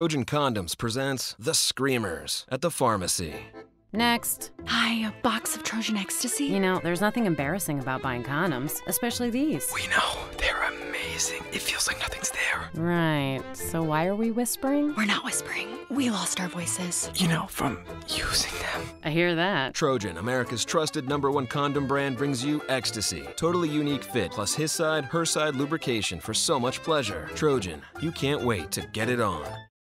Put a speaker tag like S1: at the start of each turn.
S1: Trojan Condoms presents The Screamers at the pharmacy.
S2: Next.
S3: Hi, a box of Trojan Ecstasy?
S2: You know, there's nothing embarrassing about buying condoms, especially these.
S4: We know, they're amazing. It feels like nothing's there.
S2: Right. So why are we whispering?
S3: We're not whispering. We lost our voices.
S4: You know, from using them.
S2: I hear that.
S1: Trojan, America's trusted number one condom brand, brings you Ecstasy. Totally unique fit, plus his side, her side lubrication for so much pleasure. Trojan, you can't wait to get it on.